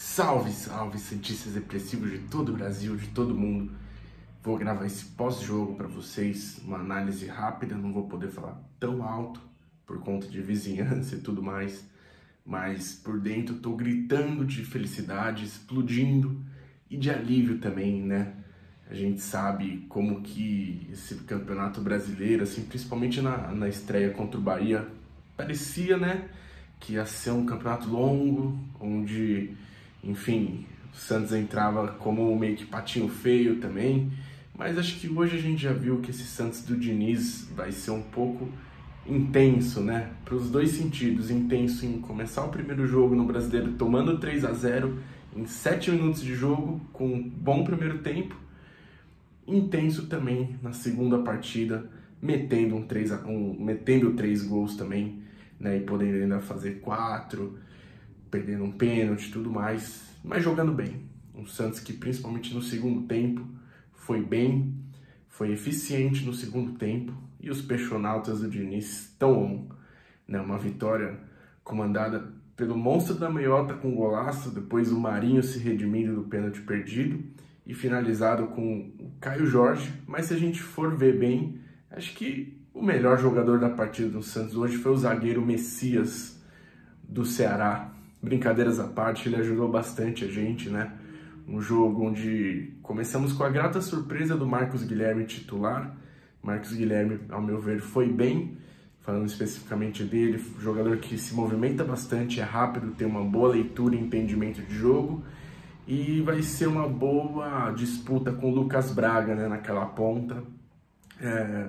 Salve, salve, Santistas Depressivos de todo o Brasil, de todo mundo. Vou gravar esse pós-jogo para vocês, uma análise rápida, não vou poder falar tão alto por conta de vizinhança e tudo mais, mas por dentro tô gritando de felicidade, explodindo e de alívio também, né? A gente sabe como que esse campeonato brasileiro, assim, principalmente na, na estreia contra o Bahia, parecia, né, que ia ser um campeonato longo, onde, enfim, o Santos entrava como meio que patinho feio também, mas acho que hoje a gente já viu que esse Santos do Diniz vai ser um pouco intenso, né? Para os dois sentidos, intenso em começar o primeiro jogo no Brasileiro tomando 3 a 0 em 7 minutos de jogo, com um bom primeiro tempo, intenso também na segunda partida, metendo um 3 a, um, metendo três gols também, né, e podendo ainda fazer quatro, perdendo um pênalti e tudo mais, mas jogando bem. Um Santos que principalmente no segundo tempo foi bem, foi eficiente no segundo tempo e os peixonautas do Diniz estão on. Né, uma vitória comandada pelo monstro da meiota com golaço, depois o Marinho se redimindo do pênalti perdido e finalizado com o Caio Jorge, mas se a gente for ver bem, acho que o melhor jogador da partida do Santos hoje foi o zagueiro Messias do Ceará. Brincadeiras à parte, ele ajudou bastante a gente, né? Um jogo onde começamos com a grata surpresa do Marcos Guilherme titular. Marcos Guilherme, ao meu ver, foi bem, falando especificamente dele, jogador que se movimenta bastante, é rápido, tem uma boa leitura e entendimento de jogo e vai ser uma boa disputa com o Lucas Braga né, naquela ponta. É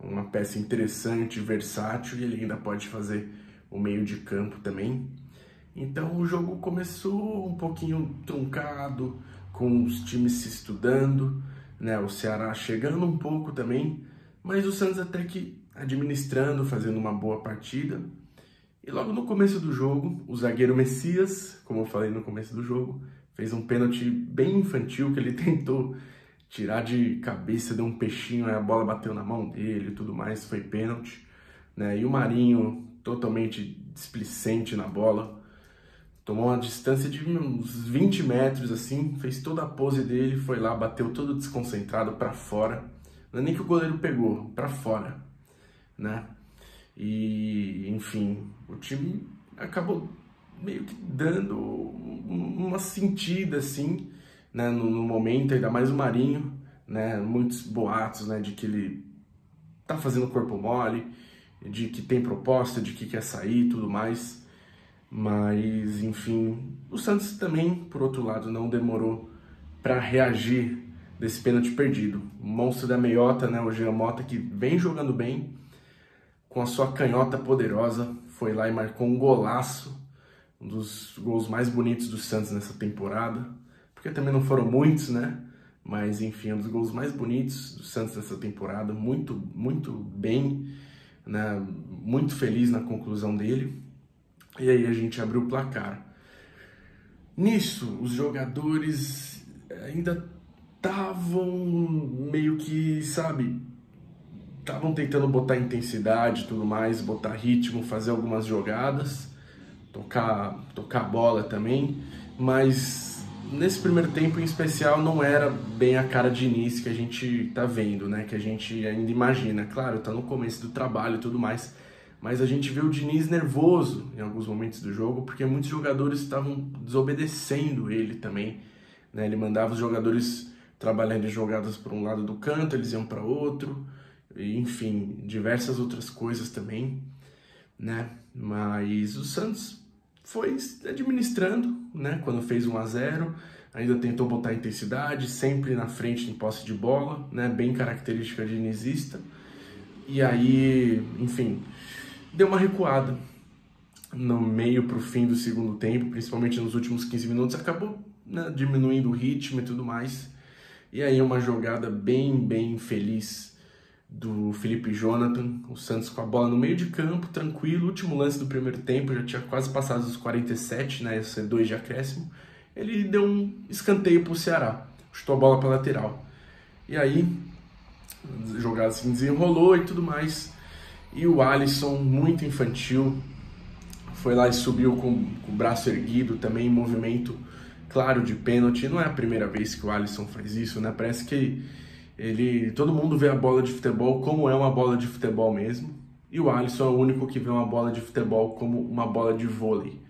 uma peça interessante, versátil e ele ainda pode fazer o meio de campo também. Então o jogo começou um pouquinho truncado, com os times se estudando, né, o Ceará chegando um pouco também, mas o Santos até que administrando, fazendo uma boa partida. E logo no começo do jogo, o zagueiro Messias, como eu falei no começo do jogo, fez um pênalti bem infantil que ele tentou tirar de cabeça, deu um peixinho, a bola bateu na mão dele e tudo mais, foi pênalti. Né? E o Marinho, totalmente displicente na bola, tomou uma distância de uns 20 metros assim, fez toda a pose dele, foi lá, bateu todo desconcentrado para fora. Não é nem que o goleiro pegou, para fora, né? E, enfim, o time acabou meio que dando uma sentida assim, né, no, no, momento, ainda mais o Marinho, né, muitos boatos, né, de que ele tá fazendo corpo mole, de que tem proposta, de que quer sair, tudo mais. Mas, enfim, o Santos também, por outro lado, não demorou para reagir desse pênalti perdido. O monstro da meiota, né, o Jean Mota, que vem jogando bem, com a sua canhota poderosa, foi lá e marcou um golaço um dos gols mais bonitos do Santos nessa temporada, porque também não foram muitos, né? Mas enfim, um dos gols mais bonitos do Santos nessa temporada, muito, muito bem, né? Muito feliz na conclusão dele. E aí a gente abriu o placar. Nisso, os jogadores ainda estavam meio que, sabe, estavam tentando botar intensidade tudo mais, botar ritmo, fazer algumas jogadas tocar, tocar bola também, mas nesse primeiro tempo em especial não era bem a cara de início que a gente tá vendo, né? Que a gente ainda imagina. Claro, tá no começo do trabalho e tudo mais, mas a gente vê o Diniz nervoso em alguns momentos do jogo, porque muitos jogadores estavam desobedecendo ele também, né? Ele mandava os jogadores trabalhando em jogadas para um lado do canto, eles iam para outro, enfim, diversas outras coisas também, né? Mas o Santos foi administrando, né? Quando fez 1 a 0, ainda tentou botar intensidade, sempre na frente em posse de bola, né? Bem característica de Inesista. E aí, enfim, deu uma recuada no meio para o fim do segundo tempo, principalmente nos últimos 15 minutos, acabou né, diminuindo o ritmo e tudo mais. E aí uma jogada bem, bem feliz do Felipe Jonathan, o Santos com a bola no meio de campo, tranquilo, último lance do primeiro tempo, já tinha quase passado os 47, né, esse dois de acréscimo, ele deu um escanteio para o Ceará, chutou a bola para lateral. E aí, a jogada se desenrolou e tudo mais, e o Alisson, muito infantil, foi lá e subiu com, com o braço erguido também, em movimento claro de pênalti. Não é a primeira vez que o Alisson faz isso, né? Parece que ele, todo mundo vê a bola de futebol como é uma bola de futebol mesmo. E o Alisson é o único que vê uma bola de futebol como uma bola de vôlei.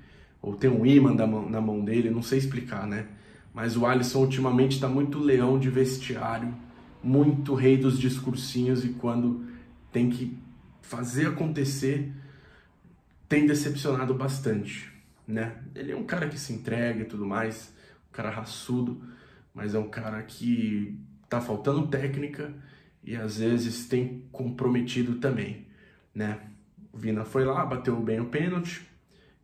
Ou tem um mão, na mão dele, não sei explicar, né? Mas o Alisson ultimamente está muito leão de vestiário, muito rei dos discursinhos e quando tem que fazer acontecer, tem decepcionado bastante, né? Ele é um cara que se entrega e tudo mais, um cara raçudo, mas é um cara que tá faltando técnica e às vezes tem comprometido também, né? O Vina foi lá, bateu bem o pênalti,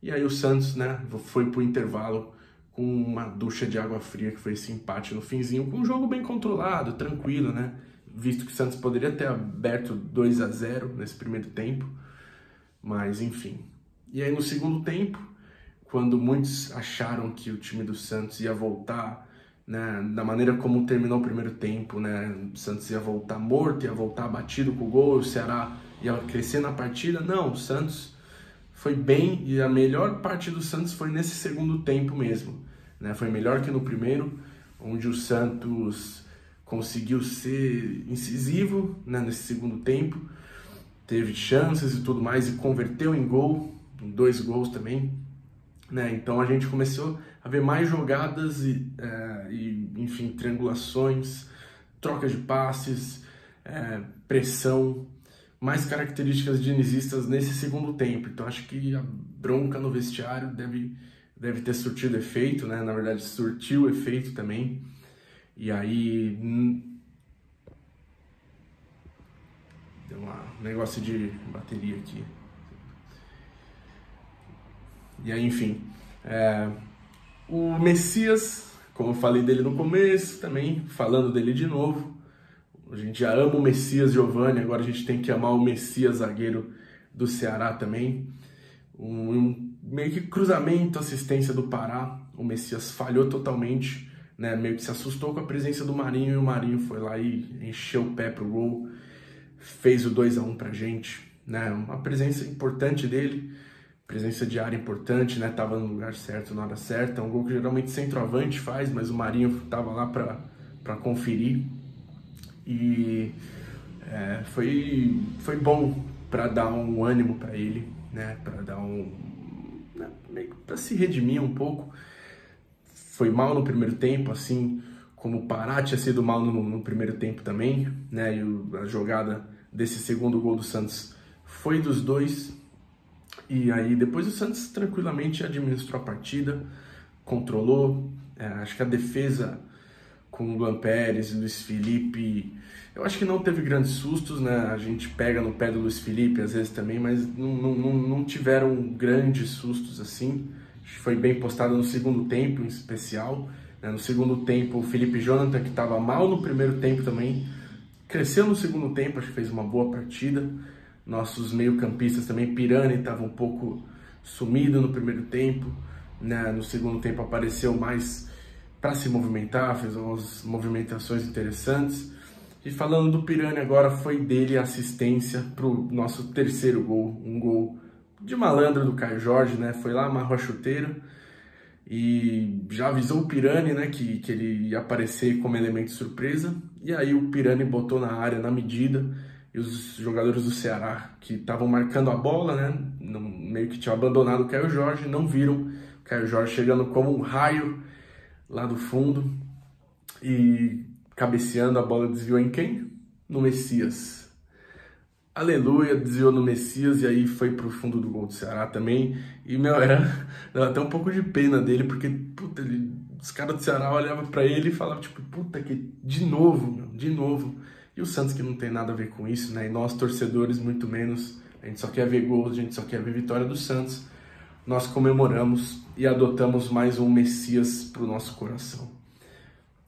e aí o Santos, né, foi pro intervalo com uma ducha de água fria que foi esse empate no finzinho, com um jogo bem controlado, tranquilo, né? Visto que o Santos poderia ter aberto 2 a 0 nesse primeiro tempo, mas enfim. E aí no segundo tempo, quando muitos acharam que o time do Santos ia voltar, né, da maneira como terminou o primeiro tempo, né, o Santos ia voltar morto, ia voltar batido com o gol, o Ceará ia crescer na partida. Não, o Santos foi bem e a melhor parte do Santos foi nesse segundo tempo mesmo. Né? Foi melhor que no primeiro, onde o Santos conseguiu ser incisivo né, nesse segundo tempo, teve chances e tudo mais e converteu em gol, em dois gols também. Né? Então a gente começou a ver mais jogadas e, é, e enfim, triangulações, trocas de passes, é, pressão, mais características dinizistas nesse segundo tempo. Então acho que a bronca no vestiário deve, deve ter surtido efeito, né? Na verdade, surtiu efeito também. E aí. Deu um negócio de bateria aqui. E aí, enfim. É, o Messias, como eu falei dele no começo, também falando dele de novo a gente já ama o Messias Giovanni, agora a gente tem que amar o Messias zagueiro do Ceará também. Um, um meio que cruzamento, assistência do Pará. O Messias falhou totalmente, né? Meio que se assustou com a presença do Marinho e o Marinho foi lá e encheu o pé pro gol, fez o 2 a 1 pra gente, né? Uma presença importante dele, presença de área importante, né? Tava no lugar certo na hora certa. Um gol que geralmente centroavante faz, mas o Marinho tava lá para conferir e é, foi, foi bom para dar um ânimo para ele, né? Para dar um né? para se redimir um pouco. Foi mal no primeiro tempo, assim como o Pará tinha sido mal no, no primeiro tempo também, né? E o, a jogada desse segundo gol do Santos foi dos dois. E aí depois o Santos tranquilamente administrou a partida, controlou. É, acho que a defesa com o Luan Pérez, Luiz Felipe. Eu acho que não teve grandes sustos, né? A gente pega no pé do Luiz Felipe às vezes também, mas não, não, não tiveram grandes sustos assim. Foi bem postado no segundo tempo, em especial. Né? No segundo tempo, o Felipe Jonathan, que estava mal no primeiro tempo também, cresceu no segundo tempo, acho que fez uma boa partida. Nossos meio-campistas também, Pirani estava um pouco sumido no primeiro tempo. Né? No segundo tempo apareceu mais para se movimentar, fez umas movimentações interessantes. E falando do Pirani agora, foi dele a assistência para o nosso terceiro gol, um gol de malandro do Caio Jorge, né? Foi lá, amarrou a chuteira e já avisou o Pirani, né, que, que ele ia aparecer como elemento surpresa. E aí o Pirani botou na área na medida e os jogadores do Ceará que estavam marcando a bola, né, não, meio que tinham abandonado o Caio Jorge, não viram o Caio Jorge chegando como um raio lá do fundo e cabeceando a bola desviou em quem? No Messias. Aleluia, desviou no Messias e aí foi pro fundo do gol do Ceará também. E meu, era, era até um pouco de pena dele, porque puta, ele, os caras do Ceará olhavam para ele e falavam tipo, puta que de novo, meu, de novo. E o Santos que não tem nada a ver com isso, né? E nós torcedores muito menos. A gente só quer ver gols, a gente só quer ver vitória do Santos nós comemoramos e adotamos mais um Messias para o nosso coração.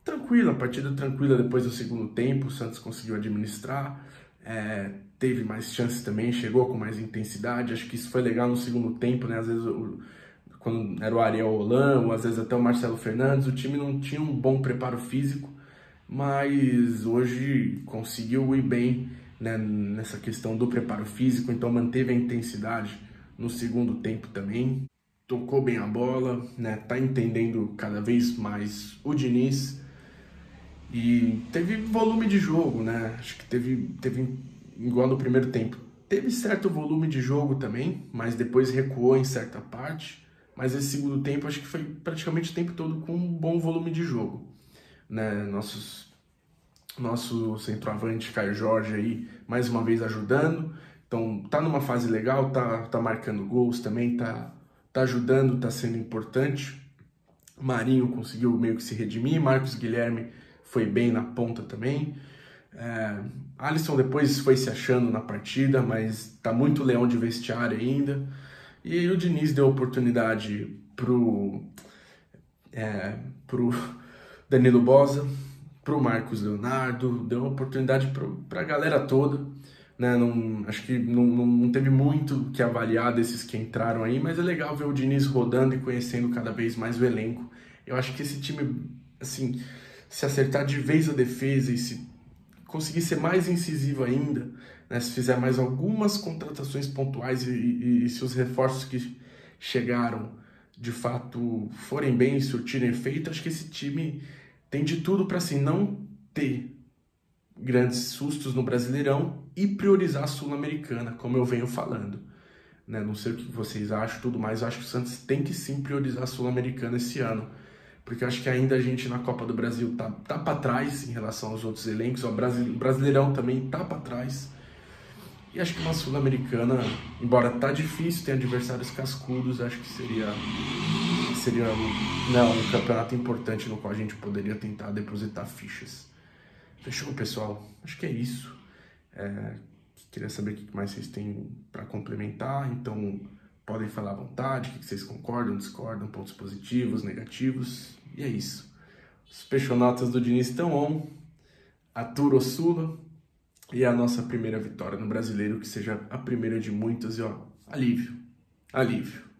Tranquila, partida tranquila depois do segundo tempo, o Santos conseguiu administrar, é, teve mais chances também, chegou com mais intensidade, acho que isso foi legal no segundo tempo, né? Às vezes o, quando era o Ariel Holan, ou às vezes até o Marcelo Fernandes, o time não tinha um bom preparo físico, mas hoje conseguiu ir bem né, nessa questão do preparo físico, então manteve a intensidade no segundo tempo também. Tocou bem a bola, né? Tá entendendo cada vez mais o Diniz. E teve volume de jogo, né? Acho que teve, teve igual no primeiro tempo. Teve certo volume de jogo também, mas depois recuou em certa parte. Mas esse segundo tempo acho que foi praticamente o tempo todo com um bom volume de jogo. Né? Nossos, nosso centroavante Caio Jorge aí, mais uma vez ajudando. Então tá numa fase legal, tá, tá marcando gols também, tá, tá ajudando, tá sendo importante. Marinho conseguiu meio que se redimir, Marcos Guilherme foi bem na ponta também. É, Alisson depois foi se achando na partida, mas tá muito leão de vestiário ainda. E o Diniz deu oportunidade pro, é, pro Danilo Bosa, pro Marcos Leonardo, deu oportunidade para a galera toda. Né? Não, acho que não, não teve muito que avaliar desses que entraram aí, mas é legal ver o Diniz rodando e conhecendo cada vez mais o elenco. Eu acho que esse time, assim, se acertar de vez a defesa e se conseguir ser mais incisivo ainda, né, se fizer mais algumas contratações pontuais e, e, e, se os reforços que chegaram de fato forem bem e surtirem efeito, acho que esse time tem de tudo para assim não ter grandes sustos no Brasileirão e priorizar a Sul-Americana, como eu venho falando. Né? Não sei o que vocês acham, tudo mais, eu acho que o Santos tem que sim priorizar a Sul-Americana esse ano porque eu acho que ainda a gente na Copa do Brasil tá, tá para trás em relação aos outros elencos, o Brasileirão também tá para trás. E acho que uma Sul-Americana, embora tá difícil, tem adversários cascudos, acho que seria seria não, um campeonato importante no qual a gente poderia tentar depositar fichas. Fechou, pessoal? Acho que é isso. É, queria saber o que mais vocês têm para complementar, então podem falar à vontade, o que vocês concordam, discordam, pontos positivos, negativos, e é isso. Os peixonotas do Diniz estão on, a Turo Sula e a nossa primeira vitória no Brasileiro, que seja a primeira de muitas, e ó, alívio, alívio.